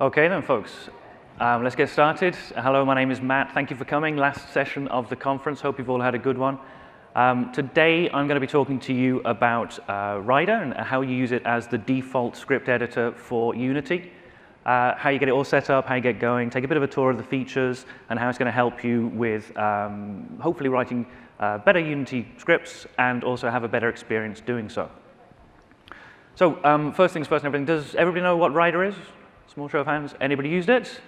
Okay then, folks. Um, let's get started. Hello, my name is Matt. Thank you for coming. Last session of the conference. Hope you've all had a good one. Um, today, I'm going to be talking to you about uh, Rider and how you use it as the default script editor for Unity, uh, how you get it all set up, how you get going, take a bit of a tour of the features, and how it's going to help you with um, hopefully writing uh, better Unity scripts and also have a better experience doing so. So um, first things first and everything, does everybody know what Rider is? Small show of hands. Anybody used it?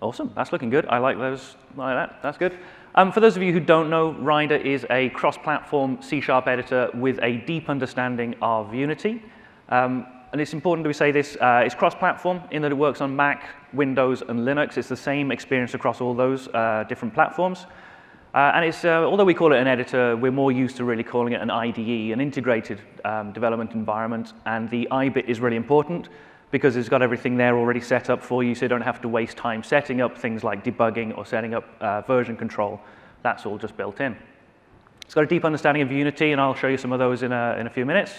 Awesome, that's looking good. I like those like that, that's good. Um, for those of you who don't know, Rider is a cross-platform C-sharp editor with a deep understanding of Unity. Um, and it's important that we say this, uh, it's cross-platform in that it works on Mac, Windows, and Linux. It's the same experience across all those uh, different platforms. Uh, and it's, uh, although we call it an editor, we're more used to really calling it an IDE, an integrated um, development environment. And the I bit is really important because it's got everything there already set up for you, so you don't have to waste time setting up things like debugging or setting up uh, version control. That's all just built in. It's got a deep understanding of Unity, and I'll show you some of those in a, in a few minutes.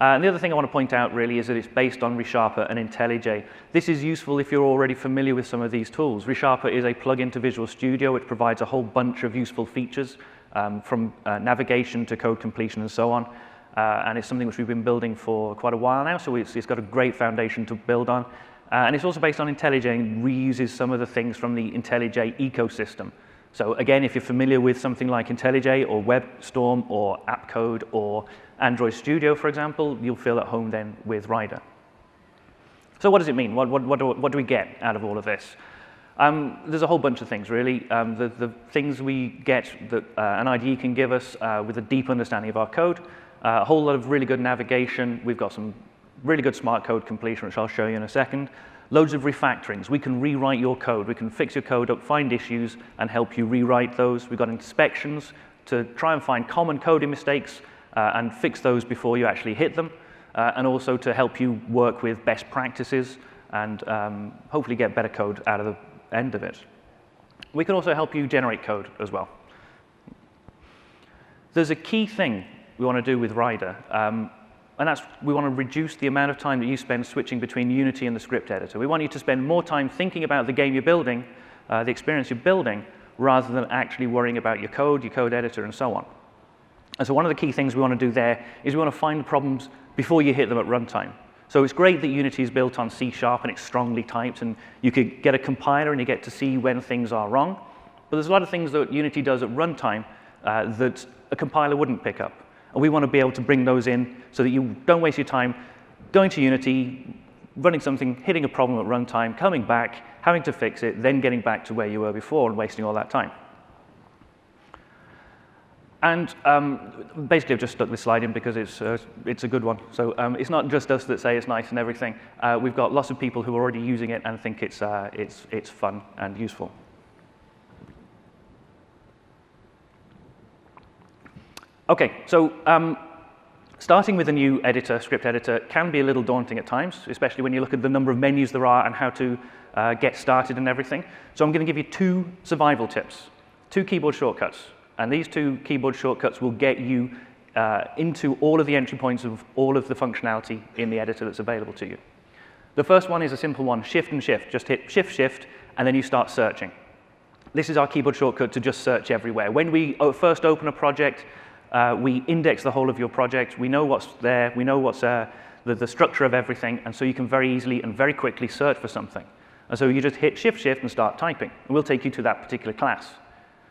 Uh, and the other thing I want to point out really is that it's based on ReSharper and IntelliJ. This is useful if you're already familiar with some of these tools. ReSharper is a plugin to Visual Studio which provides a whole bunch of useful features um, from uh, navigation to code completion and so on. Uh, and it's something which we've been building for quite a while now, so it's, it's got a great foundation to build on. Uh, and it's also based on IntelliJ and reuses some of the things from the IntelliJ ecosystem. So again, if you're familiar with something like IntelliJ or WebStorm or AppCode or Android Studio, for example, you'll feel at home then with Rider. So what does it mean? What, what, what, do, what do we get out of all of this? Um, there's a whole bunch of things, really. Um, the, the, things we get that uh, an IDE can give us uh, with a deep understanding of our code, a whole lot of really good navigation. We've got some really good smart code completion, which I'll show you in a second. Loads of refactorings. We can rewrite your code. We can fix your code up, find issues, and help you rewrite those. We've got inspections to try and find common coding mistakes uh, and fix those before you actually hit them, uh, and also to help you work with best practices and um, hopefully get better code out of the end of it. We can also help you generate code as well. There's a key thing we want to do with Rider. Um, and that's we want to reduce the amount of time that you spend switching between Unity and the script editor. We want you to spend more time thinking about the game you're building, uh, the experience you're building, rather than actually worrying about your code, your code editor, and so on. And so one of the key things we want to do there is we want to find the problems before you hit them at runtime. So it's great that Unity is built on C Sharp and it's strongly typed, and you could get a compiler and you get to see when things are wrong. But there's a lot of things that Unity does at runtime uh, that a compiler wouldn't pick up. And we want to be able to bring those in so that you don't waste your time going to Unity, running something, hitting a problem at runtime, coming back, having to fix it, then getting back to where you were before and wasting all that time. And um, basically, I've just stuck this slide in because it's, uh, it's a good one. So um, it's not just us that say it's nice and everything. Uh, we've got lots of people who are already using it and think it's, uh, it's, it's fun and useful. Okay, so um, starting with a new editor, script editor, can be a little daunting at times, especially when you look at the number of menus there are and how to uh, get started and everything. So I'm going to give you two survival tips, two keyboard shortcuts. And these two keyboard shortcuts will get you uh, into all of the entry points of all of the functionality in the editor that's available to you. The first one is a simple one, Shift and Shift. Just hit Shift, Shift, and then you start searching. This is our keyboard shortcut to just search everywhere. When we uh, first open a project, uh, we index the whole of your project. We know what's there. We know what's uh, the, the structure of everything. And so you can very easily and very quickly search for something. And so you just hit Shift Shift and start typing. And we'll take you to that particular class.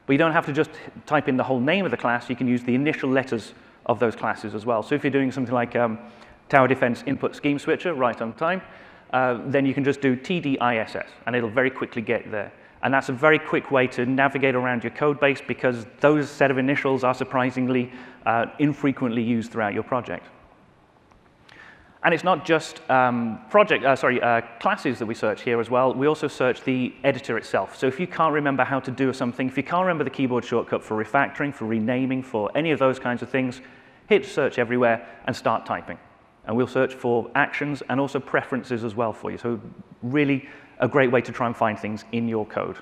But you don't have to just type in the whole name of the class. You can use the initial letters of those classes as well. So if you're doing something like um, Tower Defense Input Scheme Switcher right on time, uh, then you can just do TDISS, and it'll very quickly get there. And that's a very quick way to navigate around your code base because those set of initials are surprisingly uh, infrequently used throughout your project. And it's not just um, project, uh, sorry, uh, classes that we search here as well. We also search the editor itself. So if you can't remember how to do something, if you can't remember the keyboard shortcut for refactoring, for renaming, for any of those kinds of things, hit search everywhere and start typing. And we'll search for actions and also preferences as well for you. So really a great way to try and find things in your code.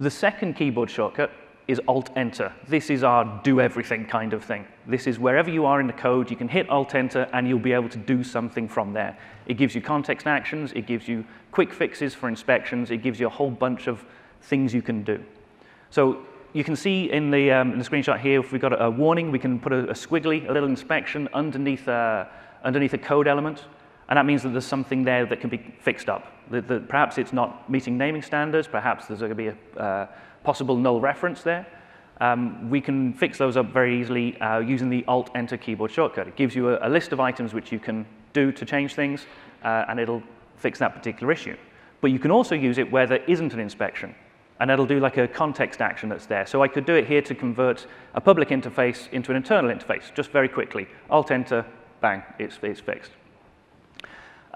The second keyboard shortcut is Alt-Enter. This is our do-everything kind of thing. This is wherever you are in the code, you can hit Alt-Enter and you'll be able to do something from there. It gives you context actions, it gives you quick fixes for inspections, it gives you a whole bunch of things you can do. So you can see in the, um, in the screenshot here, if we've got a, a warning, we can put a, a, squiggly, a little inspection underneath a, uh, underneath a code element, and that means that there's something there that can be fixed up. That, that perhaps it's not meeting naming standards, perhaps there's going to be a uh, possible null reference there. Um, we can fix those up very easily uh, using the Alt-Enter keyboard shortcut. It gives you a, a, list of items which you can do to change things, uh, and it'll fix that particular issue. But you can also use it where there isn't an inspection, and it'll do like a context action that's there. So I could do it here to convert a public interface into an internal interface, just very quickly. Alt-Enter, bang, it's, it's fixed.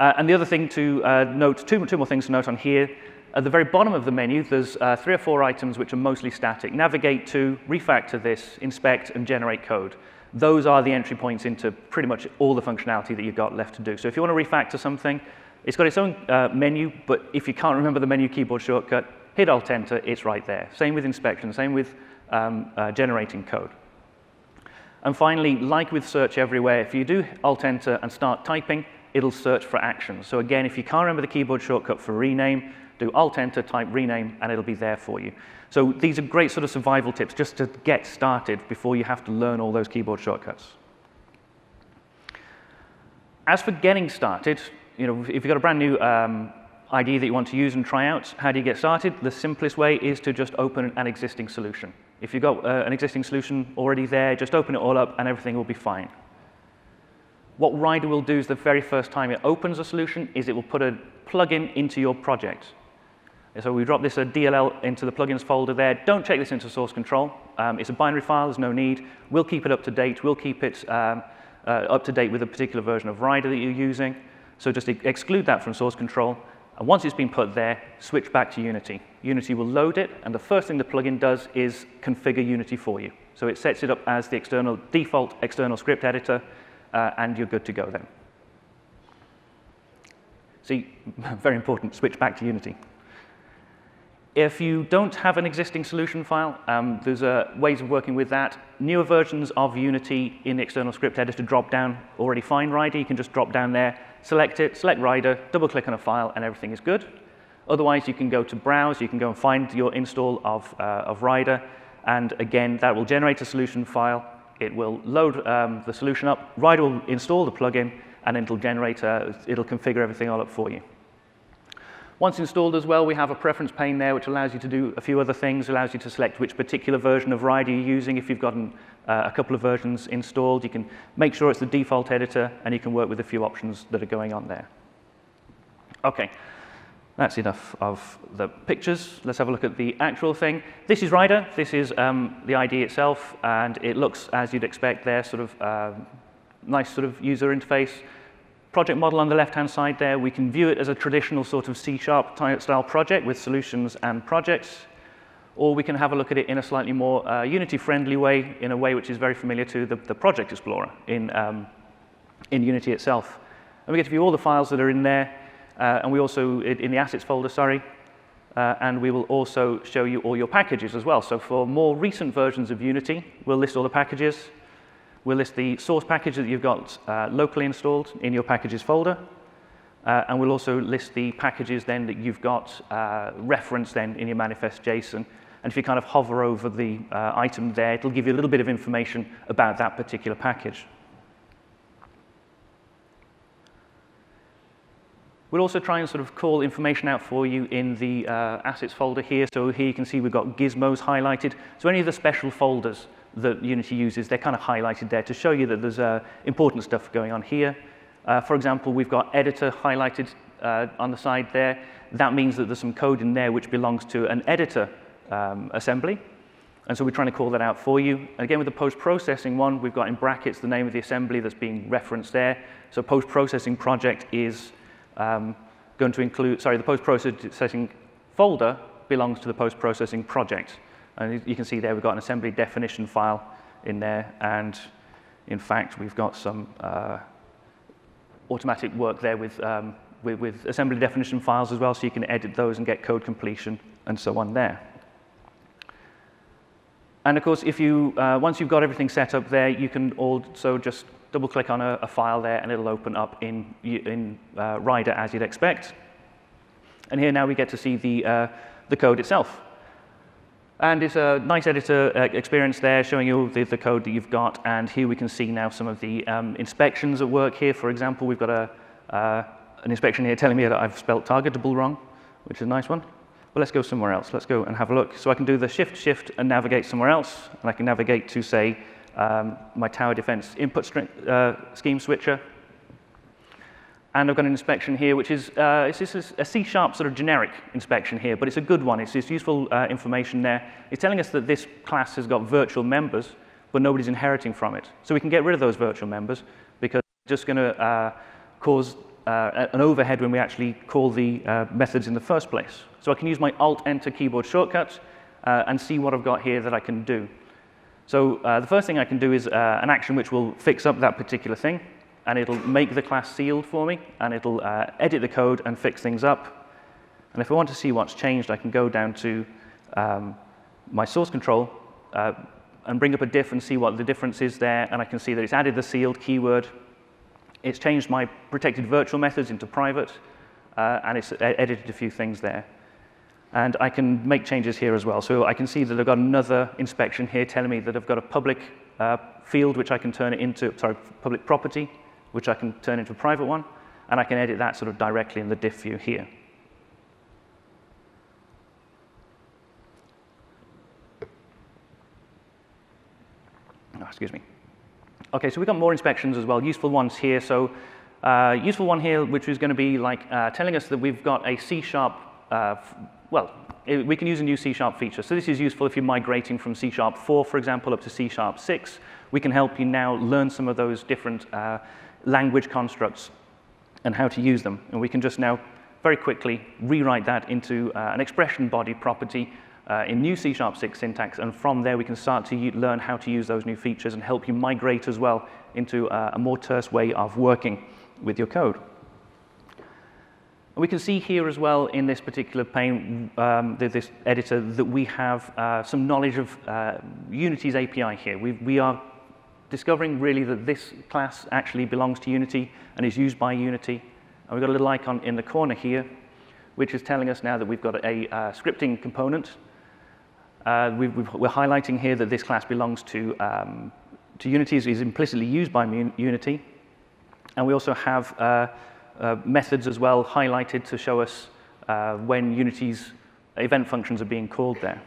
Uh, and the other thing to uh, note, two, two more things to note on here, at the very bottom of the menu, there's uh, three or four items which are mostly static. Navigate to, refactor this, inspect, and generate code. Those are the entry points into pretty much all the functionality that you've got left to do. So if you want to refactor something, it's got its own uh, menu, but if you can't remember the menu keyboard shortcut, hit Alt-Enter, it's right there. Same with inspection, same with um, uh, generating code. And finally, like with search everywhere, if you do Alt-Enter and start typing, it'll search for actions. So again, if you can't remember the keyboard shortcut for rename, do Alt-Enter, type rename, and it'll be there for you. So these are great sort of survival tips just to get started before you have to learn all those keyboard shortcuts. As for getting started, you know, if you've got a brand new um, IDE that you want to use and try out, how do you get started? The simplest way is to just open an existing solution. If you've got uh, an existing solution already there, just open it all up and everything will be fine. What Rider will do is the very first time it opens a solution is it will put a plugin into your project. So we drop this a DLL into the plugins folder there. Don't check this into source control. Um, it's a binary file, there's no need. We'll keep it up to date. We'll keep it um, uh, up to date with a particular version of Rider that you're using. So just exclude that from source control. And once it's been put there, switch back to Unity. Unity will load it, and the first thing the plugin does is configure Unity for you. So it sets it up as the external default external script editor, uh, and you're good to go then. See, very important, switch back to Unity. If you don't have an existing solution file, um, there's uh, ways of working with that. Newer versions of Unity in the external script editor drop down already find Rider. You can just drop down there, select it, select Rider, double click on a file, and everything is good. Otherwise, you can go to Browse, you can go and find your install of, uh, of Rider, and again, that will generate a solution file. It will load um, the solution up, Rider will install the plugin, and it'll generate, a, it'll configure everything all up for you. Once installed as well, we have a preference pane there which allows you to do a few other things, allows you to select which particular version of Rider you're using. If you've got uh, a couple of versions installed, you can make sure it's the default editor and you can work with a few options that are going on there. Okay, that's enough of the pictures. Let's have a look at the actual thing. This is Rider. This is um, the IDE itself, and it looks as you'd expect there, sort of uh, nice sort of user interface project model on the left-hand side there, we can view it as a traditional sort of C-sharp style project with solutions and projects, or we can have a look at it in a slightly more uh, Unity-friendly way, in a way which is very familiar to the, the Project Explorer in, um, in Unity itself. And we get to view all the files that are in there, uh, and we also, in the assets folder, sorry, uh, and we will also show you all your packages as well. So for more recent versions of Unity, we'll list all the packages, We'll list the source package that you've got uh, locally installed in your packages folder. Uh, and we'll also list the packages then that you've got uh, referenced then in your manifest JSON. And if you kind of hover over the uh, item there, it'll give you a little bit of information about that particular package. We'll also try and sort of call information out for you in the uh, assets folder here. So here you can see we've got gizmos highlighted. So any of the special folders that Unity uses, they're kind of highlighted there to show you that there's uh, important stuff going on here. Uh, for example, we've got editor highlighted uh, on the side there. That means that there's some code in there which belongs to an editor um, assembly. And so we're trying to call that out for you. And again, with the post-processing one, we've got in brackets the name of the assembly that's being referenced there. So post-processing project is um, going to include, sorry, the post-processing folder belongs to the post-processing project. And you can see there we've got an assembly definition file in there, and in fact, we've got some uh, automatic work there with, um, with, with assembly definition files as well, so you can edit those and get code completion and so on there. And of course, if you, uh, once you've got everything set up there, you can also just double click on a, a file there and it'll open up in, in uh, Rider as you'd expect. And here now we get to see the, uh, the code itself. And it's a nice editor uh, experience there showing you the, the, code that you've got. And here we can see now some of the um, inspections at work here. For example, we've got a, uh, an inspection here telling me that I've spelled targetable wrong, which is a nice one. Well, let's go somewhere else. Let's go and have a look. So I can do the shift, shift, and navigate somewhere else. And I can navigate to, say, um, my tower defense input uh, scheme switcher. And I've got an inspection here, which is uh, it's just a C-sharp sort of generic inspection here, but it's a good one. It's, it's useful uh, information there. It's telling us that this class has got virtual members, but nobody's inheriting from it. So we can get rid of those virtual members because it's just going to uh, cause uh, an overhead when we actually call the uh, methods in the first place. So I can use my Alt-Enter keyboard shortcut uh, and see what I've got here that I can do. So uh, the first thing I can do is uh, an action which will fix up that particular thing, and it'll make the class sealed for me, and it'll uh, edit the code and fix things up. And if I want to see what's changed, I can go down to um, my source control and bring up a diff and see what the difference is there, and I can see that it's added the sealed keyword, it's changed my protected virtual methods into private, uh, and it's edited a few things there. And I can make changes here as well. So I can see that I've got another inspection here telling me that I've got a public uh, field which I can turn it into, sorry, public property, which I can turn into a private one, and I can edit that sort of directly in the diff view here. Oh, excuse me. Okay, so we've got more inspections as well, useful ones here. So uh, useful one here, which is going to be like uh, telling us that we've got a C-sharp, uh, well, it, we can use a new C-sharp feature. So this is useful if you're migrating from C-sharp 4, for example, up to C-sharp 6. We can help you now learn some of those different uh, language constructs and how to use them. And we can just now very quickly rewrite that into uh, an expression body property uh, in new C Sharp 6 syntax, and from there we can start to learn how to use those new features and help you migrate as well into uh, a more terse way of working with your code. We can see here as well in this particular pane, um, this editor, that we have uh, some knowledge of uh, Unity's API here. We, we are discovering really that this class actually belongs to Unity and is used by Unity. And we've got a little icon in the corner here, which is telling us now that we've got a uh, scripting component uh, we, are highlighting here that this class belongs to, um, to Unity, is, implicitly used by Unity. And we also have uh, uh, methods as well highlighted to show us uh, when Unity's event functions are being called there.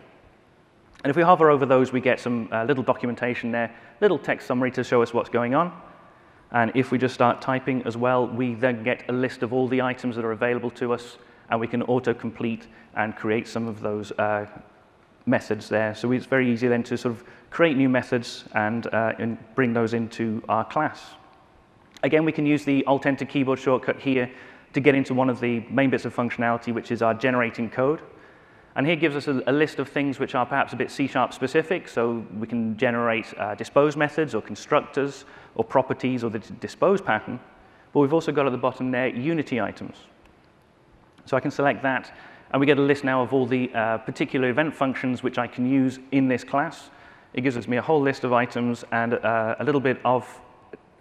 And if we hover over those, we get some uh, little documentation there, little text summary to show us what's going on. And if we just start typing as well, we then get a list of all the items that are available to us, and we can auto-complete and create some of those uh, methods there. So it's very easy then to sort of create new methods and, uh, and bring those into our class. Again, we can use the Alt-Enter keyboard shortcut here to get into one of the main bits of functionality, which is our generating code. And here gives us a, a list of things which are perhaps a bit C-sharp specific, so we can generate uh, dispose methods or constructors or properties or the dispose pattern. But we've also got at the bottom there Unity items. So I can select that and we get a list now of all the uh, particular event functions which I can use in this class. It gives me a whole list of items and uh, a little bit of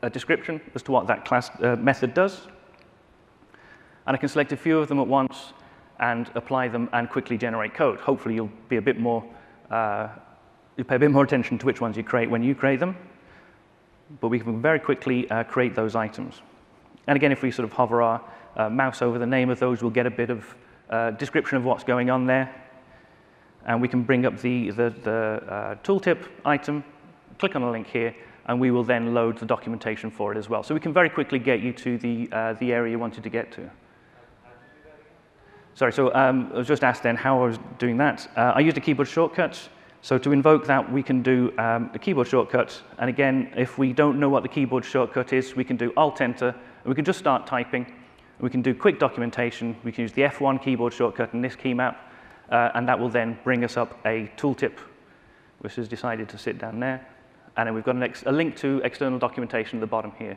a description as to what that class uh, method does. And I can select a few of them at once and apply them and quickly generate code. Hopefully you'll be a bit more, uh, you pay a bit more attention to which ones you create when you create them. But we can very quickly uh, create those items. And again, if we sort of hover our uh, mouse over the name of those, we'll get a bit of uh, description of what's going on there. And we can bring up the, the, the uh, tooltip item, click on a link here, and we will then load the documentation for it as well. So we can very quickly get you to the, uh, the area you wanted to get to. Sorry, so um, I was just asked then how I was doing that. Uh, I used a keyboard shortcut. So to invoke that, we can do um, a keyboard shortcut. And again, if we don't know what the keyboard shortcut is, we can do Alt-Enter, and we can just start typing. We can do quick documentation. We can use the F1 keyboard shortcut in this key map, uh, and that will then bring us up a tooltip, which has decided to sit down there. And then we've got a link to external documentation at the bottom here.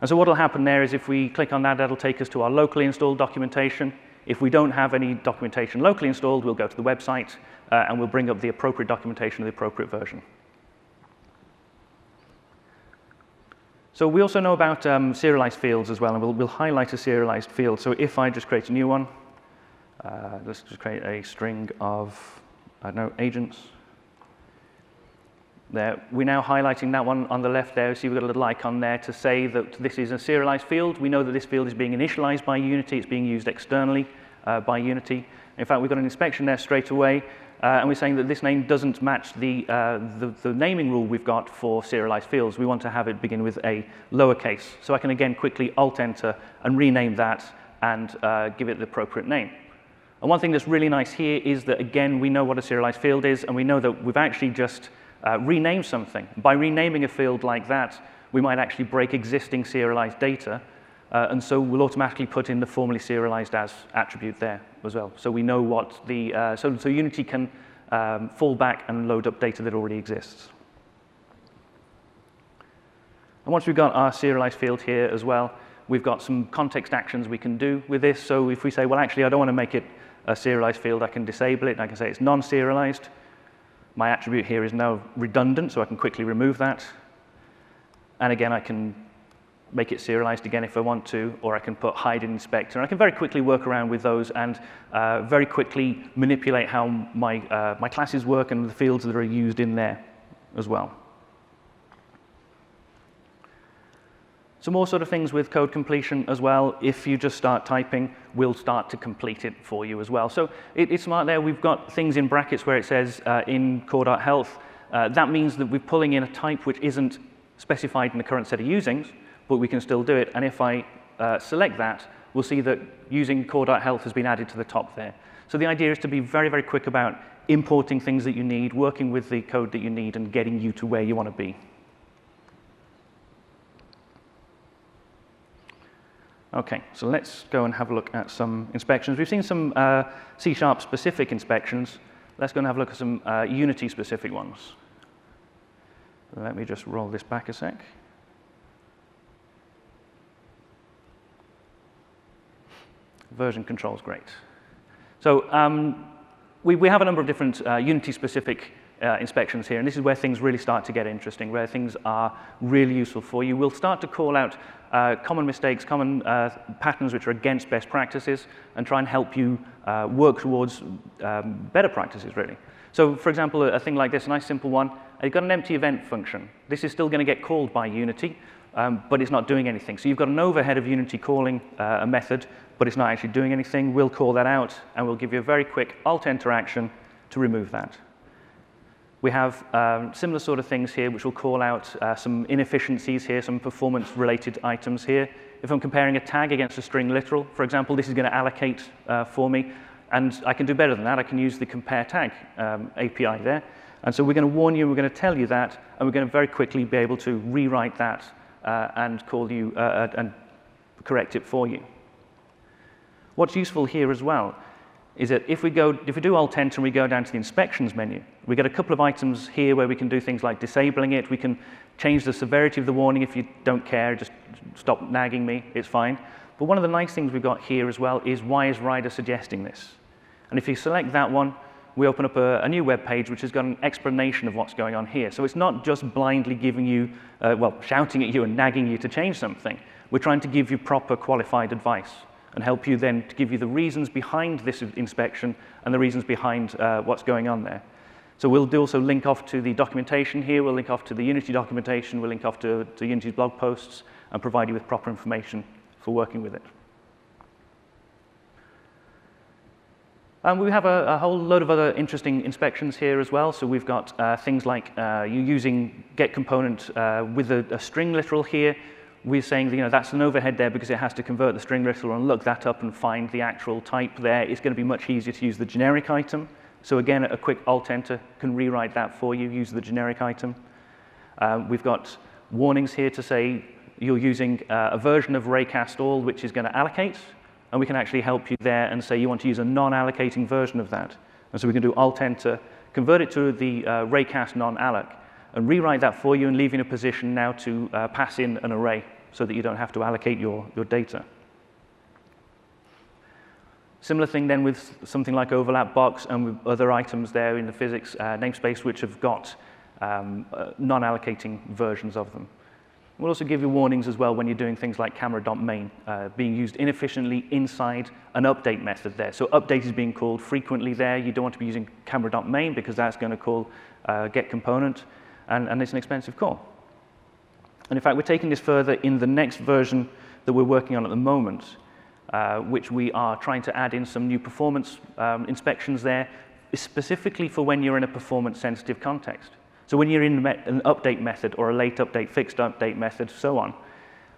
And so what will happen there is if we click on that, that'll take us to our locally installed documentation. If we don't have any documentation locally installed, we'll go to the website, uh, and we'll bring up the appropriate documentation of the appropriate version. So we also know about um, serialized fields as well, and we'll, we'll, highlight a serialized field. So if I just create a new one, uh, let's just create a string of, I don't know, agents. There, we're now highlighting that one on the left there. See, we've got a little icon there to say that this is a serialized field. We know that this field is being initialized by Unity. It's being used externally uh, by Unity. In fact, we've got an inspection there straight away, uh, and we're saying that this name doesn't match the, uh, the, the, naming rule we've got for serialized fields. We want to have it begin with a lowercase. So I can again quickly Alt-Enter and rename that and uh, give it the appropriate name. And one thing that's really nice here is that, again, we know what a serialized field is, and we know that we've actually just uh, rename something. By renaming a field like that, we might actually break existing serialized data, uh, and so we'll automatically put in the formerly serialized as attribute there as well. So we know what the, uh, so, so Unity can um, fall back and load up data that already exists. And once we've got our serialized field here as well, we've got some context actions we can do with this. So if we say, well, actually, I don't want to make it a serialized field, I can disable it. and I can say it's non-serialized. My attribute here is now redundant, so I can quickly remove that. And again, I can make it serialized again if I want to, or I can put hide in inspector. And I can very quickly work around with those and uh, very quickly manipulate how my, uh, my classes work and the fields that are used in there as well. Some more sort of things with code completion as well. If you just start typing, we'll start to complete it for you as well. So it, it's smart there. We've got things in brackets where it says uh, in core.health. Uh, that means that we're pulling in a type which isn't specified in the current set of usings, but we can still do it. And if I uh, select that, we'll see that using core.health has been added to the top there. So the idea is to be very, very quick about importing things that you need, working with the code that you need, and getting you to where you want to be. Okay, so let's go and have a look at some inspections. We've seen some uh, C-sharp specific inspections. Let's go and have a look at some uh, Unity specific ones. Let me just roll this back a sec. Version control is great. So um, we, we have a number of different uh, Unity-specific uh, inspections here, and this is where things really start to get interesting, where things are really useful for you. We'll start to call out uh, common mistakes, common uh, patterns which are against best practices, and try and help you uh, work towards um, better practices, really. So, for example, a, a, thing like this, a nice simple one, you've got an empty event function. This is still going to get called by Unity, um, but it's not doing anything. So you've got an overhead of Unity calling uh, a method, but it's not actually doing anything. We'll call that out, and we'll give you a very quick Alt-Enter action to remove that. We have um, similar sort of things here, which will call out uh, some inefficiencies here, some performance-related items here. If I'm comparing a tag against a string literal, for example, this is going to allocate uh, for me, and I can do better than that. I can use the compare tag um, API there. And so we're going to warn you, we're going to tell you that, and we're going to very quickly be able to rewrite that uh, and call you uh, uh, and correct it for you. What's useful here as well is that if we, go, if we do Alt-Enter and we go down to the inspections menu, we get a couple of items here where we can do things like disabling it. We can change the severity of the warning if you don't care, just stop nagging me, it's fine. But one of the nice things we've got here as well is why is Rider suggesting this? And if you select that one, we open up a, a, new web page which has got an explanation of what's going on here. So it's not just blindly giving you, uh, well, shouting at you and nagging you to change something. We're trying to give you proper qualified advice and help you then to give you the reasons behind this inspection and the reasons behind uh, what's going on there. So we'll also link off to the documentation here, we'll link off to the Unity documentation, we'll link off to, to Unity's blog posts and provide you with proper information for working with it. Um, we have a, a, whole load of other interesting inspections here as well. So we've got uh, things like uh, you using get component uh, with a, a, string literal here, we're saying you know, that's an overhead there because it has to convert the string literal and look that up and find the actual type there. It's going to be much easier to use the generic item. So again, a quick Alt-Enter can rewrite that for you, use the generic item. Um, we've got warnings here to say you're using uh, a version of raycast all which is going to allocate, and we can actually help you there and say you want to use a non-allocating version of that. And so we can do Alt-Enter, convert it to the uh, raycast non-alloc, and rewrite that for you and leave you in a position now to uh, pass in an array so that you don't have to allocate your, your data. Similar thing then with something like overlap box and with other items there in the physics uh, namespace which have got um, uh, non-allocating versions of them. We'll also give you warnings as well when you're doing things like camera.main uh, being used inefficiently inside an update method there. So update is being called frequently there. You don't want to be using camera.main because that's going to call uh, get component, and, and it's an expensive call. And in fact, we're taking this further in the next version that we're working on at the moment, uh, which we are trying to add in some new performance um, inspections there, specifically for when you're in a performance-sensitive context. So when you're in an update method or a late update, fixed update method, so on,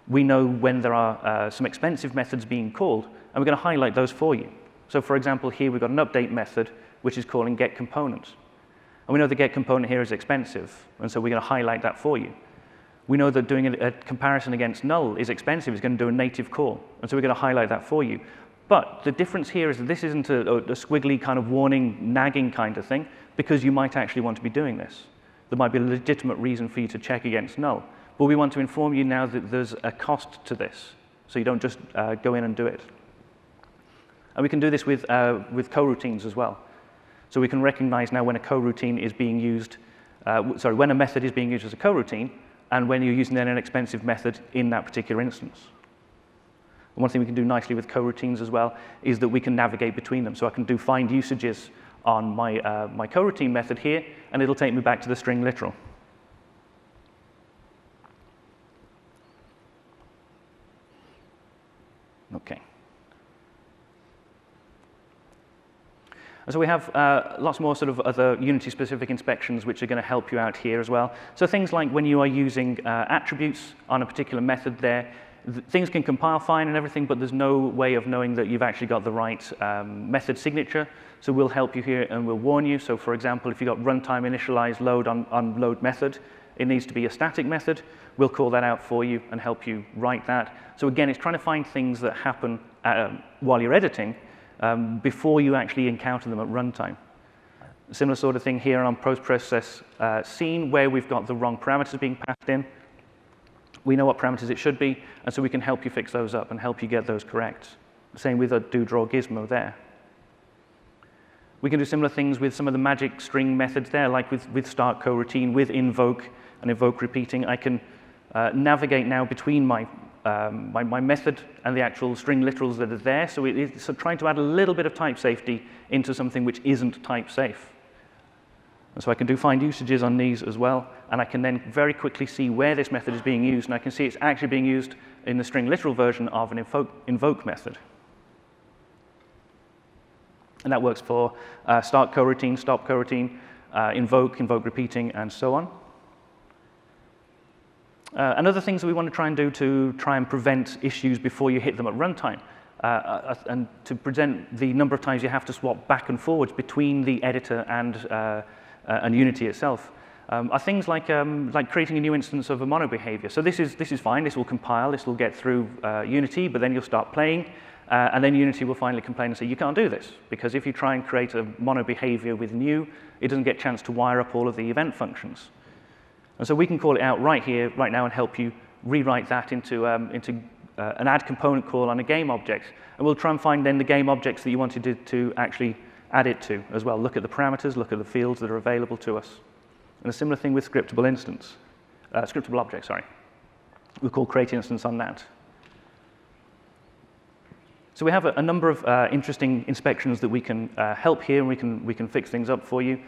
we know when there are uh, some expensive methods being called, and we're going to highlight those for you. So for example, here we've got an update method, which is calling get components. And we know the get component here is expensive, and so we're going to highlight that for you. We know that doing a, a comparison against null is expensive. It's going to do a native call, and so we're going to highlight that for you. But the difference here is that this isn't a, a squiggly kind of warning, nagging kind of thing, because you might actually want to be doing this there might be a legitimate reason for you to check against null. But we want to inform you now that there's a cost to this, so you don't just uh, go in and do it. And we can do this with, uh, with coroutines as well. So we can recognize now when a coroutine is being used, uh, sorry, when a method is being used as a coroutine, and when you're using an inexpensive method in that particular instance. And one thing we can do nicely with coroutines as well is that we can navigate between them. So I can do find usages on my, uh, my coroutine method here, and it'll take me back to the string literal. Okay. So we have uh, lots more sort of other Unity-specific inspections which are going to help you out here as well. So things like when you are using uh, attributes on a particular method there, things can compile fine and everything, but there's no way of knowing that you've actually got the right um, method signature. So we'll help you here and we'll warn you. So for example, if you've got runtime initialize load on, on load method, it needs to be a static method. We'll call that out for you and help you write that. So again, it's trying to find things that happen um, while you're editing um, before you actually encounter them at runtime. Similar sort of thing here on post-process uh, scene where we've got the wrong parameters being passed in we know what parameters it should be, and so we can help you fix those up and help you get those correct. Same with a do draw gizmo there. We can do similar things with some of the magic string methods there, like with, with start coroutine, with invoke and invoke repeating. I can uh, navigate now between my, um, my, my, method and the actual string literals that are there. So it's trying to add a little bit of type safety into something which isn't type safe. And so I can do find usages on these as well, and I can then very quickly see where this method is being used, and I can see it's actually being used in the string literal version of an invoke, invoke method. And that works for uh, start coroutine, stop coroutine, uh, invoke, invoke repeating, and so on. Uh, and other things that we want to try and do to try and prevent issues before you hit them at runtime. Uh, uh, and to present the number of times you have to swap back and forwards between the editor and uh, uh, and Unity itself, um, are things like, um, like creating a new instance of a mono behavior. So this is, this is fine, this will compile, this will get through uh, Unity, but then you'll start playing, uh, and then Unity will finally complain and say, you can't do this, because if you try and create a mono behavior with new, it doesn't get a chance to wire up all of the event functions. And so we can call it out right here, right now, and help you rewrite that into, um, into uh, an add component call on a game object. And we'll try and find then the game objects that you wanted to, to actually add it to as well. Look at the parameters, look at the fields that are available to us. And a similar thing with scriptable instance, uh, scriptable object, sorry. We'll call create instance on that. So we have a, a number of uh, interesting inspections that we can uh, help here, and we can, we can fix things up for you,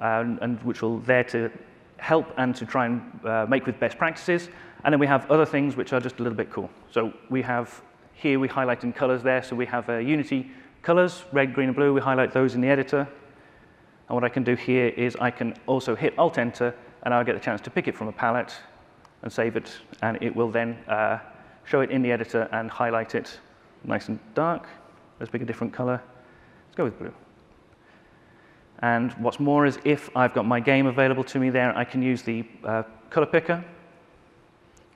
and, and which will there to help and to try and uh, make with best practices. And then we have other things which are just a little bit cool. So we have here, we highlight in colors there, so we have a Unity colors, red, green, and blue, we highlight those in the editor. And what I can do here is I can also hit Alt-Enter, and I'll get the chance to pick it from a palette and save it, and it will then uh, show it in the editor and highlight it nice and dark. Let's pick a different color. Let's go with blue. And what's more is if I've got my game available to me there, I can use the uh, color picker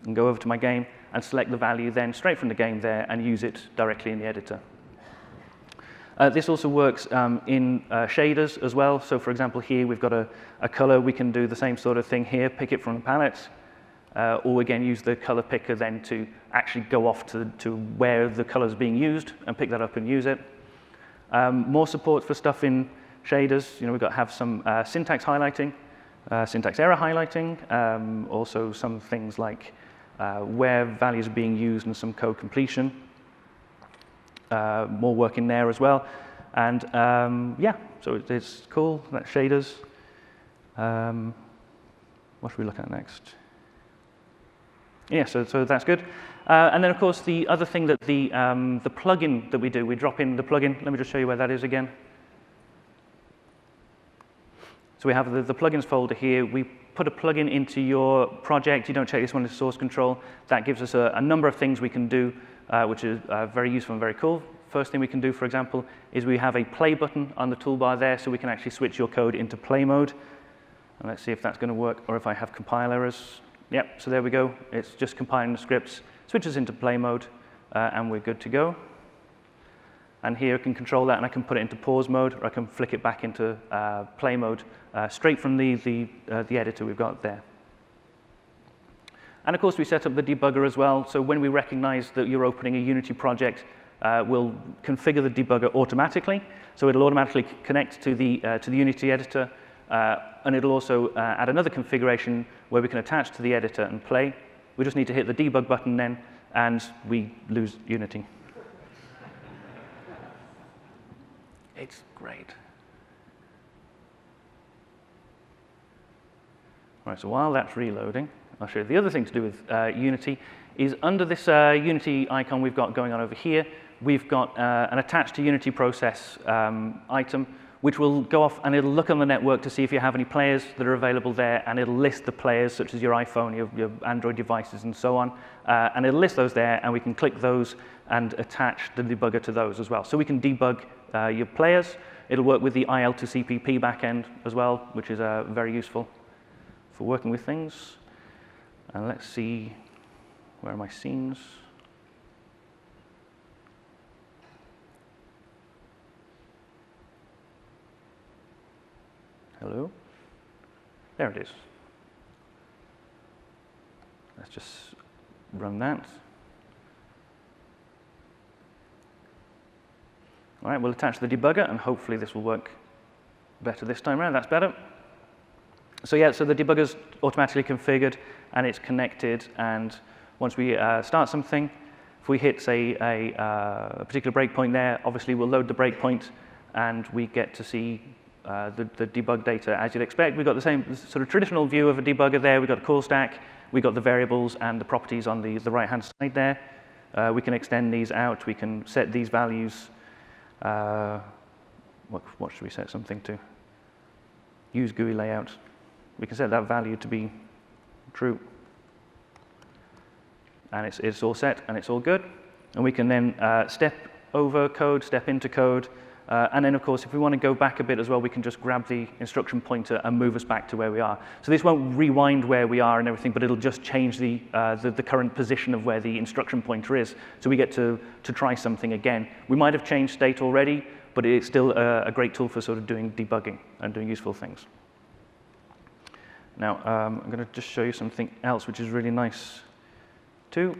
and go over to my game and select the value then straight from the game there and use it directly in the editor. Uh, this also works um, in uh, shaders as well. So for example, here we've got a, a, color. We can do the same sort of thing here, pick it from the palette, uh, or again use the color picker then to actually go off to, to where the color is being used and pick that up and use it. Um, more support for stuff in shaders. You know, we've got to have some uh, syntax highlighting, uh, syntax error highlighting, um, also some things like uh, where values are being used and some code completion. Uh, more work in there as well. And um, yeah, so it, it's cool. that shaders. Um, what should we look at next? Yeah, so, so that's good. Uh, and then, of course, the other thing that the, um, the plugin that we do, we drop in the plugin. Let me just show you where that is again. So we have the, the plugins folder here. We put a plugin into your project. You don't check this one as source control. That gives us a, a number of things we can do, uh, which is uh, very useful and very cool. First thing we can do, for example, is we have a play button on the toolbar there, so we can actually switch your code into play mode. And let's see if that's going to work, or if I have compile errors. Yep, so there we go. It's just compiling the scripts, switches into play mode, uh, and we're good to go. And here I can control that, and I can put it into pause mode, or I can flick it back into uh, play mode uh, straight from the, the, uh, the editor we've got there. And of course, we set up the debugger as well. So when we recognize that you're opening a Unity project, uh, we'll configure the debugger automatically. So it'll automatically connect to the, uh, to the Unity editor, uh, and it'll also uh, add another configuration where we can attach to the editor and play. We just need to hit the debug button then, and we lose Unity. it's great. All right, so while that's reloading, I'll show you the other thing to do with uh, Unity is under this uh, Unity icon we've got going on over here, we've got uh, an attached to Unity process um, item which will go off and it'll look on the network to see if you have any players that are available there, and it'll list the players, such as your iPhone, your, your Android devices, and so on. Uh, and it'll list those there, and we can click those and attach the debugger to those as well. So we can debug uh, your players. It'll work with the IL2CPP backend as well, which is uh, very useful for working with things. And let's see, where are my scenes? Hello? There it is. Let's just run that. All right, we'll attach the debugger, and hopefully this will work better this time around. That's better. So yeah, so the debugger's automatically configured, and it's connected, and once we uh, start something, if we hit, say, a, uh, a particular breakpoint there, obviously we'll load the breakpoint, and we get to see uh, the, the, debug data as you'd expect. We've got the same sort of traditional view of a debugger there. We've got a call stack. We've got the variables and the properties on the, the right-hand side there. Uh, we can extend these out. We can set these values. Uh, what, what should we set something to? Use GUI layout. We can set that value to be true. And it's, it's all set, and it's all good. And we can then uh, step over code, step into code, uh, and then, of course, if we want to go back a bit as well, we can just grab the instruction pointer and move us back to where we are. So this won't rewind where we are and everything, but it'll just change the, uh, the, the, current position of where the instruction pointer is. So we get to, to try something again. We might have changed state already, but it's still a, a great tool for sort of doing debugging and doing useful things. Now, um, I'm going to just show you something else, which is really nice too.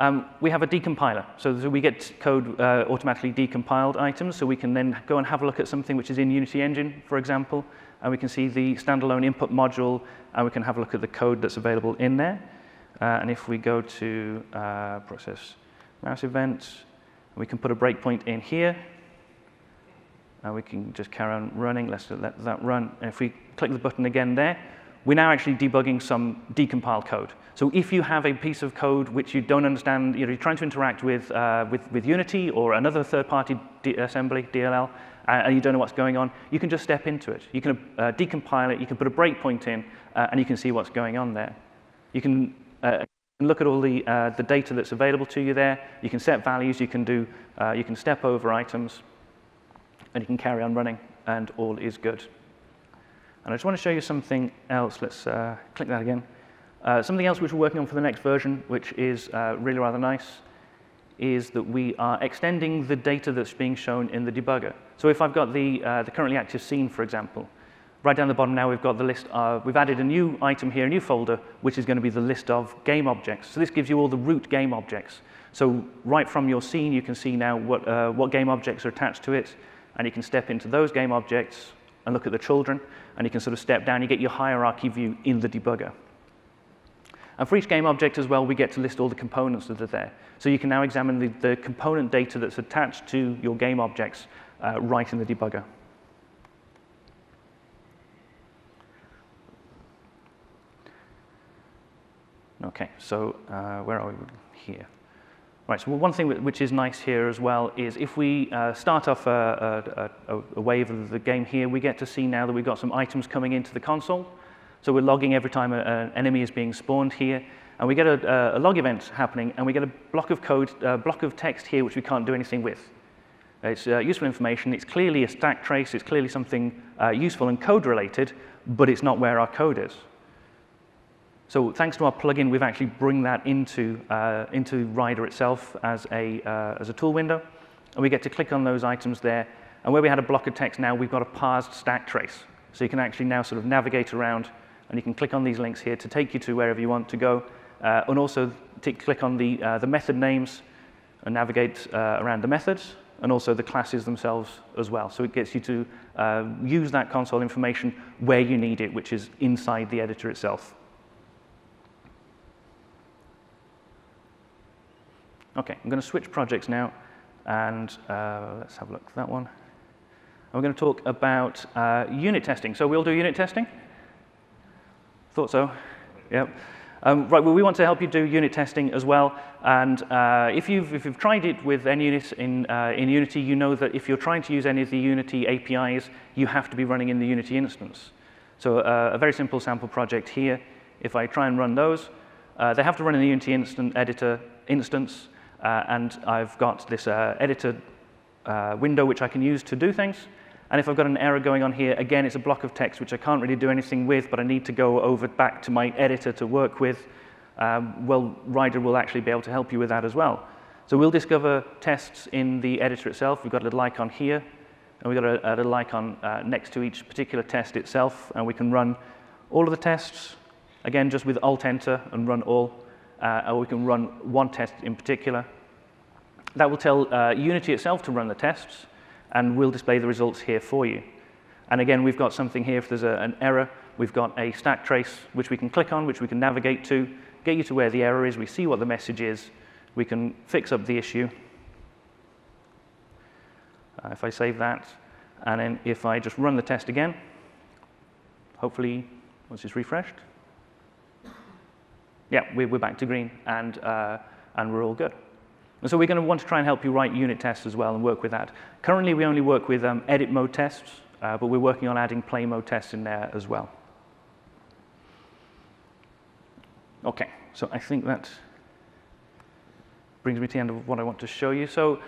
Um, we have a decompiler. So, so we get code uh, automatically decompiled items, so we can then go and have a look at something which is in Unity Engine, for example, and we can see the standalone input module, and we can have a look at the code that's available in there. Uh, and if we go to uh, process mouse events, we can put a breakpoint in here, and we can just carry on running. Let's let that run. And if we click the button again there, we're now actually debugging some decompiled code. So if you have a piece of code which you don't understand, you know, you're trying to interact with, uh, with, with Unity or another third-party assembly, DLL, uh, and you don't know what's going on, you can just step into it. You can uh, decompile it, you can put a breakpoint in, uh, and you can see what's going on there. You can uh, look at all the, uh, the data that's available to you there. You can set values, you can, do, you can step over items, and you can carry on running, and all is good. And I just want to show you something else. Let's uh, click that again. Uh, something else which we're working on for the next version, which is uh, really rather nice, is that we are extending the data that's being shown in the debugger. So if I've got the, uh, the currently active scene, for example, right down the bottom now we've got the list of, we've added a new item here, a new folder, which is going to be the list of game objects. So this gives you all the root game objects. So right from your scene, you can see now what, uh, what game objects are attached to it, and you can step into those game objects and look at the children, and you can sort of step down, you get your hierarchy view in the debugger. And for each game object as well, we get to list all the components that are there. So you can now examine the, the component data that's attached to your game objects uh, right in the debugger. Okay, so uh, where are we here? Right, so one thing which is nice here as well is if we uh, start off a, a, a, wave of the game here, we get to see now that we've got some items coming into the console. So we're logging every time an enemy is being spawned here, and we get a, a, log event happening, and we get a block of code, a block of text here which we can't do anything with. It's uh, useful information. It's clearly a stack trace. It's clearly something uh, useful and code related, but it's not where our code is. So thanks to our plugin, we've actually bring that into, uh, into Rider itself as a, uh, as a tool window. And we get to click on those items there. And where we had a block of text now, we've got a parsed stack trace. So you can actually now sort of navigate around, and you can click on these links here to take you to wherever you want to go. Uh, and also click on the, uh, the method names and navigate uh, around the methods, and also the classes themselves as well. So it gets you to uh, use that console information where you need it, which is inside the editor itself. Okay, I'm going to switch projects now, and uh, let's have a look at that one. we're going to talk about uh, unit testing. So we'll do unit testing? Thought so. Yep. Um, right, well, we want to help you do unit testing as well. And uh, if, you've, if you've tried it with NUnit in, uh, in Unity, you know that if you're trying to use any of the Unity APIs, you have to be running in the Unity instance. So uh, a very simple sample project here. If I try and run those, uh, they have to run in the Unity instant editor instance. Uh, and I've got this uh, editor uh, window which I can use to do things. And if I've got an error going on here, again, it's a block of text which I can't really do anything with, but I need to go over back to my editor to work with. Um, well, Rider will actually be able to help you with that as well. So we'll discover tests in the editor itself. We've got a little icon here, and we've got a, a little icon uh, next to each particular test itself, and we can run all of the tests, again, just with Alt-Enter and run all uh, or we can run one test in particular. That will tell uh, Unity itself to run the tests, and we'll display the results here for you. And again, we've got something here, if there's a, an error, we've got a stack trace which we can click on, which we can navigate to, get you to where the error is, we see what the message is, we can fix up the issue. Uh, if I save that, and then if I just run the test again, hopefully, once it's refreshed, yeah, we're, we're back to green, and, uh, and we're all good. And so we're going to want to try and help you write unit tests as well and work with that. Currently, we only work with um, edit mode tests, uh, but we're working on adding play mode tests in there as well. Okay, so I think that brings me to the end of what I want to show you. So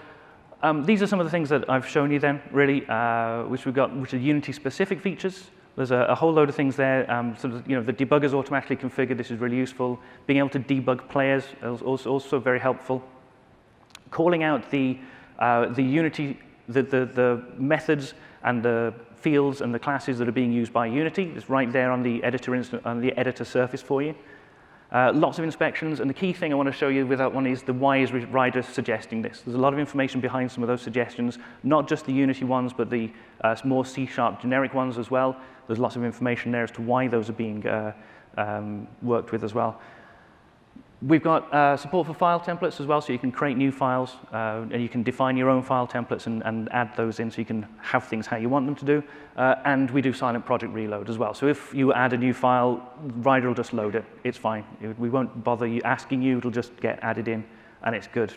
um, these are some of the things that I've shown you then, really, uh, which we've got, which are Unity-specific features. There's a, a, whole load of things there. Um, sort of, you know, the debugger's automatically configured. This is really useful. Being able to debug players is also, also very helpful. Calling out the, uh, the Unity, the, the, the methods and the fields and the classes that are being used by Unity is right there on the editor, on the editor surface for you. Uh, lots of inspections, and the key thing I want to show you with that one is the why is Rider suggesting this. There's a lot of information behind some of those suggestions, not just the Unity ones, but the uh, more C-sharp generic ones as well. There's lots of information there as to why those are being uh, um, worked with as well. We've got uh, support for file templates as well, so you can create new files, uh, and you can define your own file templates and, and, add those in so you can have things how you want them to do. Uh, and we do silent project reload as well. So if you add a new file, Rider will just load it. It's fine. we won't bother you asking you. It'll just get added in, and it's good.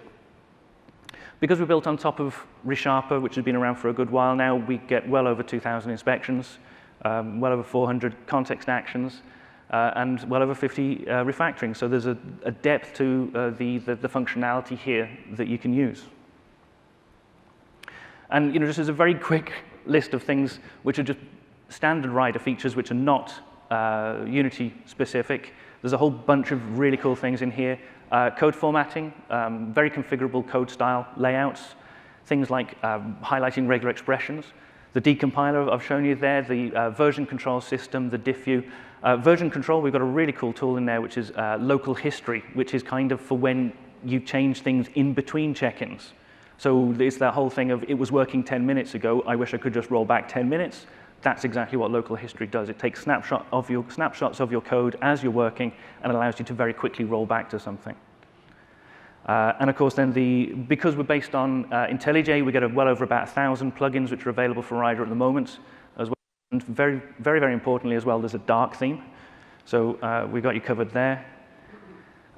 Because we're built on top of ReSharper, which has been around for a good while now, we get well over 2,000 inspections, um, well over 400 context actions, uh, and well over 50 uh, refactoring. So there's a, a depth to uh, the, the, the, functionality here that you can use. And you know, just as a very quick list of things which are just standard Rider features which are not uh, Unity specific. There's a whole bunch of really cool things in here. Uh, code formatting, um, very configurable code style layouts, things like um, highlighting regular expressions. The decompiler I've shown you there, the uh, version control system, the diffu. Uh, version control, we've got a really cool tool in there, which is uh, local history, which is kind of for when you change things in between check-ins. So it's that whole thing of it was working 10 minutes ago, I wish I could just roll back 10 minutes. That's exactly what local history does. It takes snapshot of your, snapshots of your code as you're working and allows you to very quickly roll back to something. Uh, and of course, then the, because we're based on uh, IntelliJ, we get a, well over about 1,000 plugins which are available for Rider at the moment, as well. And very, very, very importantly as well, there's a dark theme. So uh, we've got you covered there.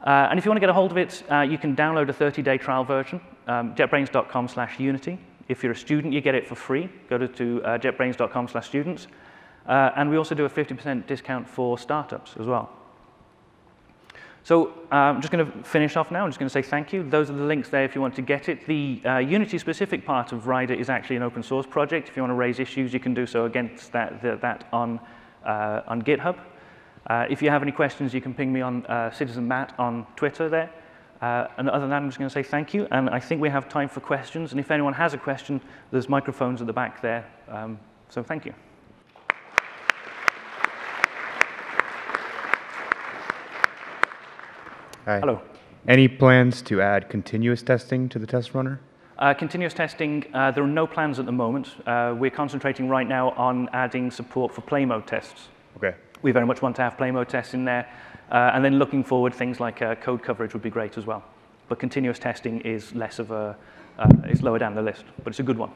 Uh, and if you want to get a hold of it, uh, you can download a 30-day trial version, um, jetbrains.com slash unity. If you're a student, you get it for free. Go to, to uh, jetbrains.com slash students. and we also do a 50% discount for startups as well. So uh, I'm just going to finish off now. I'm just going to say thank you. Those are the links there if you want to get it. The uh, Unity-specific part of Rider is actually an open source project. If you want to raise issues, you can do so against that, the, that on, uh, on GitHub. Uh, if you have any questions, you can ping me on uh, Citizen Matt on Twitter there. Uh, and other than that, I'm just going to say thank you. And I think we have time for questions. And if anyone has a question, there's microphones at the back there. Um, so thank you. Hi. Hello. Any plans to add continuous testing to the test runner? Uh, continuous testing, uh, there are no plans at the moment. Uh, we're concentrating right now on adding support for play mode tests. Okay. We very much want to have play mode tests in there. Uh, and then looking forward, things like uh, code coverage would be great as well. But continuous testing is less of a, uh, it's lower down the list, but it's a good one.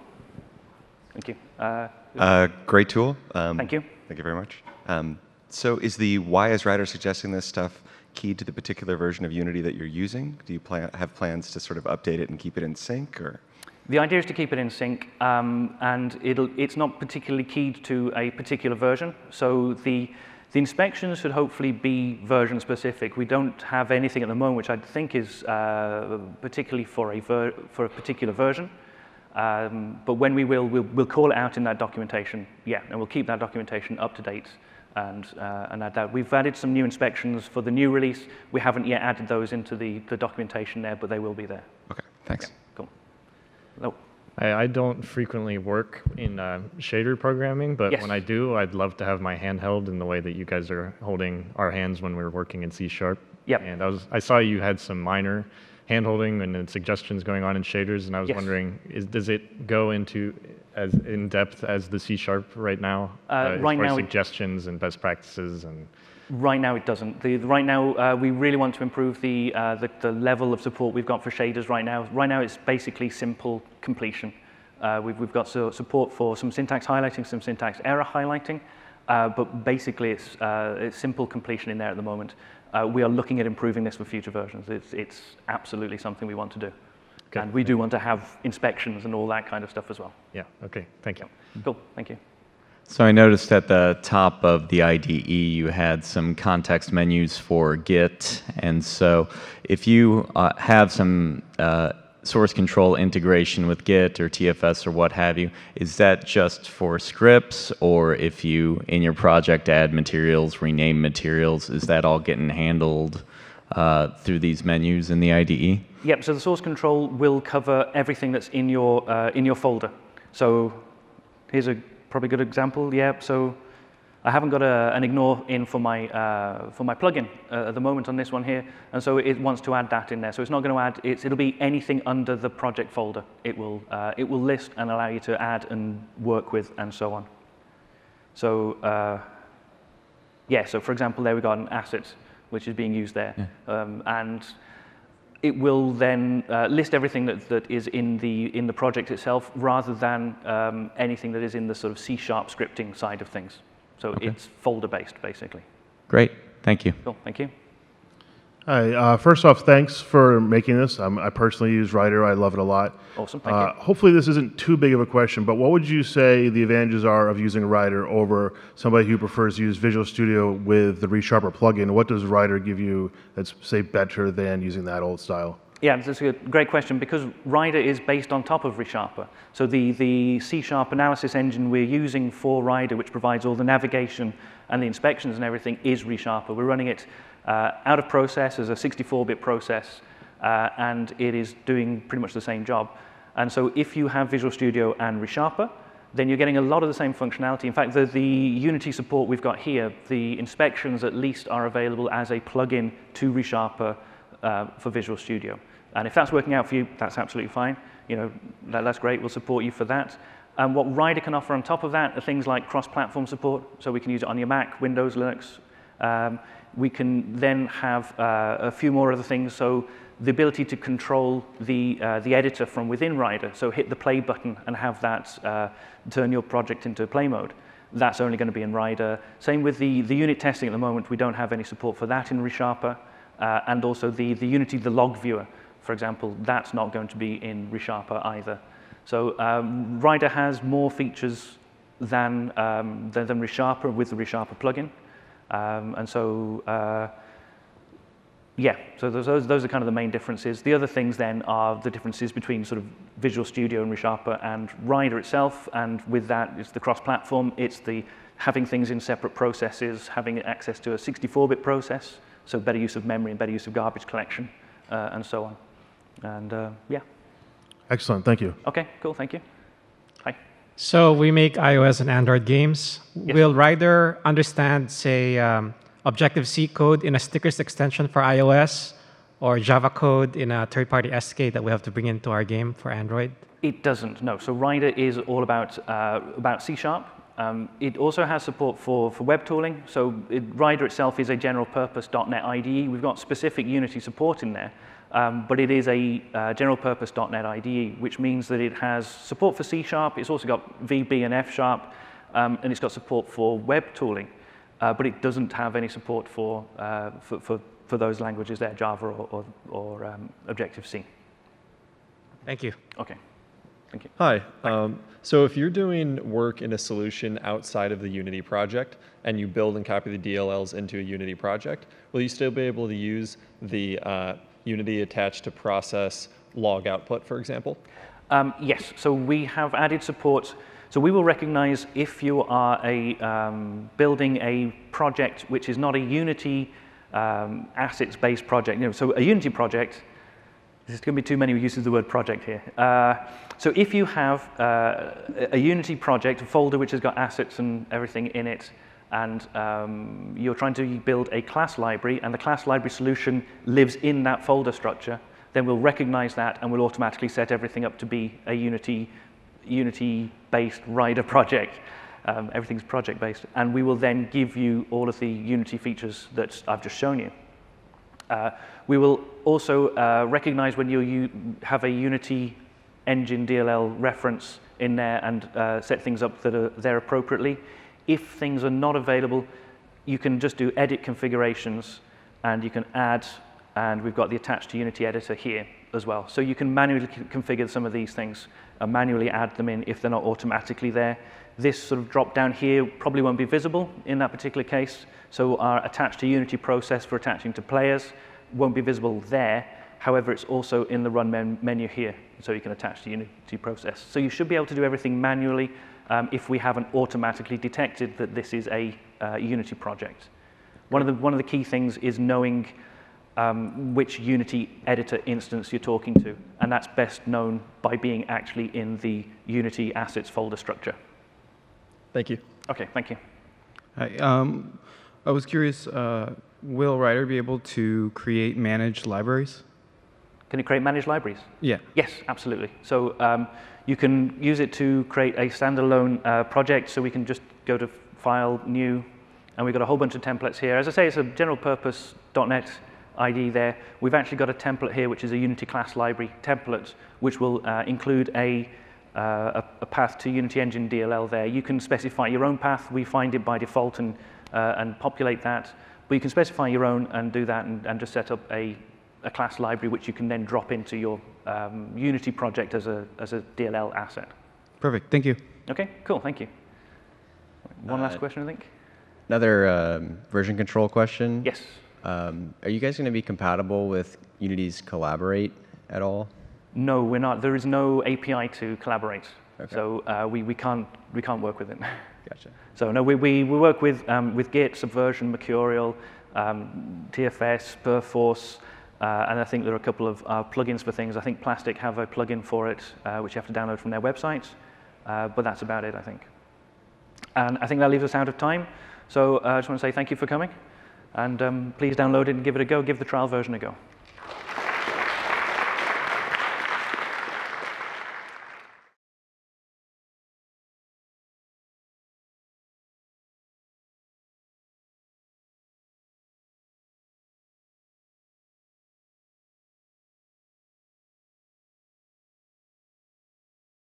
Thank you. great tool. Um, thank you. Thank you very much. Um, so is the why is Rider suggesting this stuff keyed to the particular version of Unity that you're using? Do you plan, have plans to sort of update it and keep it in sync? Or? The idea is to keep it in sync, um, and it's not particularly keyed to a particular version. So the, the inspections should hopefully be version specific. We don't have anything at the moment which I think is uh, particularly for a, for a particular version. Um, but when we will, we'll, we'll call it out in that documentation, yeah, and we'll keep that documentation up to date and, uh, and add that. We've added some new inspections for the new release. We haven't yet added those into the, the documentation there, but they will be there. Okay, thanks. Yeah, cool. Hello. I, I don't frequently work in uh, shader programming, but yes. when I do, I'd love to have my hand held in the way that you guys are holding our hands when we're working in C Sharp. Yep. And I, was, I saw you had some minor handholding and suggestions going on in shaders, and I was yes. wondering, is, does it go into as in depth as the C sharp right now? Uh, uh, right now, suggestions and best practices and. Right now, it doesn't. The, right now, uh, we really want to improve the, uh, the, the level of support we've got for shaders right now. Right now, it's basically simple completion. Uh, we've, we've got so support for some syntax highlighting, some syntax error highlighting, uh, but basically it's, it's simple completion in there at the moment. We are looking at improving this for future versions. It's, it's absolutely something we want to do. Okay. And we do want to have inspections and all that kind of stuff as well. Yeah, okay, thank you. Yeah. Cool, thank you. So I noticed at the top of the IDE you had some context menus for Git. And so if you uh, have some uh, source control integration with Git or TFS or what have you, is that just for scripts? Or if you, in your project, add materials, rename materials, is that all getting handled uh, through these menus in the IDE? Yep, so the source control will cover everything that's in your, uh, in your folder. So here's a probably good example. Yep, so I haven't got a, an ignore in for my, uh, for my plugin uh, at the moment on this one here, and so it wants to add that in there. So it's not going to add, it's, it'll be anything under the project folder. It will, uh, it will list and allow you to add and work with and so on. So uh, yeah, so for example, there we got an asset which is being used there. Yeah. Um, and it will then uh, list everything that, that is in the, in the project itself rather than um, anything that is in the sort of C-sharp scripting side of things. So okay. it's folder-based, basically. Great. Thank you. Cool. Thank you. Hi. Uh, first off, thanks for making this. Um, I personally use Rider. I love it a lot. Awesome. Thank uh, you. Hopefully, this isn't too big of a question, but what would you say the advantages are of using Rider over somebody who prefers to use Visual Studio with the ReSharper plugin? What does Rider give you that's, say, better than using that old style? Yeah, that's a great question because Rider is based on top of ReSharper. So the, the C-sharp analysis engine we're using for Rider, which provides all the navigation and the inspections and everything, is ReSharper. We're running it uh, out of process as a 64-bit process, uh, and it is doing pretty much the same job. And so if you have Visual Studio and ReSharper, then you're getting a lot of the same functionality. In fact, the, the Unity support we've got here, the inspections at least are available as a plugin to ReSharper uh, for Visual Studio. And if that's working out for you, that's absolutely fine. You know, that, that's great. We'll support you for that. And what Rider can offer on top of that are things like cross-platform support. So we can use it on your Mac, Windows, Linux. Um, we can then have uh, a few more other things. So the ability to control the, uh, the editor from within Rider. So hit the play button and have that uh, turn your project into play mode. That's only going to be in Rider. Same with the, the unit testing at the moment. We don't have any support for that in ReSharper. Uh, and also the, the Unity, the log viewer, for example, that's not going to be in ReSharper either. So um, Rider has more features than, um, than, than ReSharper with the ReSharper plugin. Um, and so, uh, yeah, so those, those are kind of the main differences. The other things then are the differences between sort of Visual Studio and ReSharper and Rider itself. And with that, it's the cross-platform. It's the having things in separate processes, having access to a 64-bit process, so better use of memory and better use of garbage collection, uh, and so on. And uh, yeah. Excellent. Thank you. Okay, cool. Thank you. Hi. So we make iOS and Android games. Yes. Will Rider understand, say, um, Objective-C code in a stickers extension for iOS or Java code in a third-party SDK that we have to bring into our game for Android? It doesn't, no. So Rider is all about, uh, about C Sharp. Um, it also has support for, for web tooling. So it, Rider itself is a general purpose .NET IDE. We've got specific Unity support in there, um, but it is a uh, general purpose .NET IDE, which means that it has support for C Sharp. It's also got VB and F Sharp, um, and it's got support for web tooling. Uh, but it doesn't have any support for, uh, for, for, for, those languages there, Java or, or, or um, Objective-C. Thank you. Okay. Thank you. Hi. Um, so if you're doing work in a solution outside of the Unity project and you build and copy the DLLs into a Unity project, will you still be able to use the uh, Unity attached to process log output, for example? Um, yes. So we have added support. So we will recognize if you are a, um, building a project which is not a Unity um, assets-based project. You know, so a Unity project there's going to be too many uses of the word project here. Uh, so if you have uh, a Unity project, a folder which has got assets and everything in it, and um, you're trying to build a class library, and the class library solution lives in that folder structure, then we'll recognize that and we'll automatically set everything up to be a Unity, Unity-based Rider project. Um, everything's project-based. And we will then give you all of the Unity features that I've just shown you. Uh, we will also uh, recognize when you have a Unity engine DLL reference in there and uh, set things up that are there appropriately. If things are not available, you can just do edit configurations and you can add, and we've got the attached to Unity editor here as well. So you can manually configure some of these things and manually add them in if they're not automatically there. This sort of drop down here probably won't be visible in that particular case. So our attached to Unity process for attaching to players won't be visible there. However, it's also in the run men menu here, so you can attach the Unity process. So you should be able to do everything manually um, if we haven't automatically detected that this is a uh, Unity project. One of, the, one of the key things is knowing um, which Unity editor instance you're talking to, and that's best known by being actually in the Unity assets folder structure. Thank you. Okay, thank you. Hi. Um, I was curious, uh, will Rider be able to create managed libraries? Can you create managed libraries? Yeah. Yes, absolutely. So um, you can use it to create a standalone uh, project. So we can just go to File, New, and we've got a whole bunch of templates here. As I say, it's a general purpose .NET IDE there. We've actually got a template here, which is a Unity class library template, which will uh, include a, uh, a, path to Unity Engine DLL there. You can specify your own path. We find it by default and, uh, and populate that. But you can specify your own and do that and, and just set up a, a class library which you can then drop into your um, Unity project as a, as a DLL asset. Perfect. Thank you. Okay, cool. Thank you. One last Uh, question, I think. Another um, version control question. Yes. Um, are you guys going to be compatible with Unity's Collaborate at all? No, we're not. There is no API to collaborate. Okay. So uh, we, we, can't, we can't work with it. Gotcha. So no, we, we, we work with, um, with Git, Subversion, Mercurial, um, TFS, Perforce, uh, and I think there are a couple of uh, plugins for things. I think Plastic have a plugin for it, uh, which you have to download from their website. Uh, but that's about it, I think. And I think that leaves us out of time. So uh, I just want to say thank you for coming. And um, please download it and give it a go. Give the trial version a go.